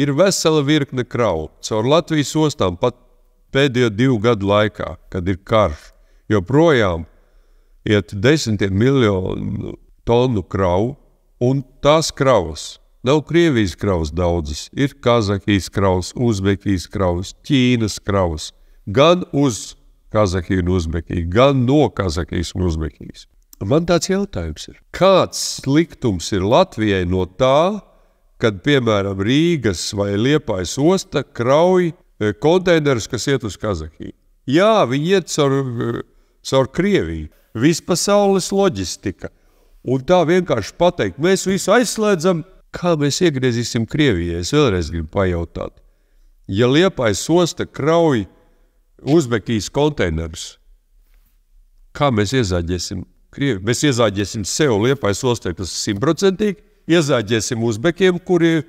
ir vesela virkne kravu caur Latvijas ostām pat pēdējo divu gadu laikā, kad ir karš. Joprojām iet desmitiem miljonu tonu kravu, un tās kravas nav Krievijas kravas daudzas. Ir Kazahijas kravas, Uzbekijas kravas, Ķīnas kravas, gan uz Kazahiju un Uzbekiju, gan no Kazahijas un Uzbekijas. Man tāds jautājums ir, kāds sliktums ir Latvijai no tā, kad, piemēram, Rīgas vai Liepājas osta krauj e, konteinerus, kas iet uz Kazahiju? Jā, viņi iet caur, e, caur Krieviju, vispasaules loģistika. Un tā vienkārši pateikt, mēs visu aizslēdzam, kā mēs iegriezīsim Krievijai. Es vēlreiz gribu pajautāt, ja Liepājas osta krauj Uzbekijas konteinerus, kā mēs iezāģēsim Krievi. Mēs iezāģēsim sev liepais ostē, tas ir simtprocentīgi. Iezāģēsim uzbekiem, kuri